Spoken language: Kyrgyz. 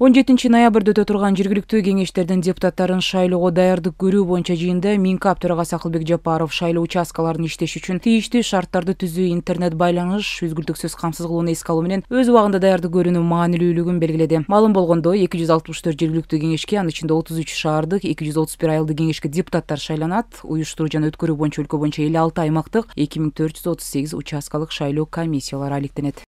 он жетинчи ноябрда өтө турган жергиликтүү кеңештердин депутаттарын шайлоого даярдык көрүү боюнча жыйында минкап төрагасы акылбек жапаров шайлоо участкаларын иштеш үчүн тийиштүү шарттарды түзүү интернет байланыш үзгүлтүксүз камсыз кылууну эске алуу менен өз убагында даярдык көрүүнүн маанилүүлүгүн белгиледи. Маалым болгондой эки жүз алтымыш төрт жергиликтүү кеңешке анын ичинде отуз үч шаардык эки жүз отуз бир айылдык кеңешке депутаттар шайланат. Уюштуруу жана өткөрүү боюнча өлкө боюнча элүү алты аймактык эки миң төрт жүз отуз сегиз участкалык шайлоо комиссиялары алектенет.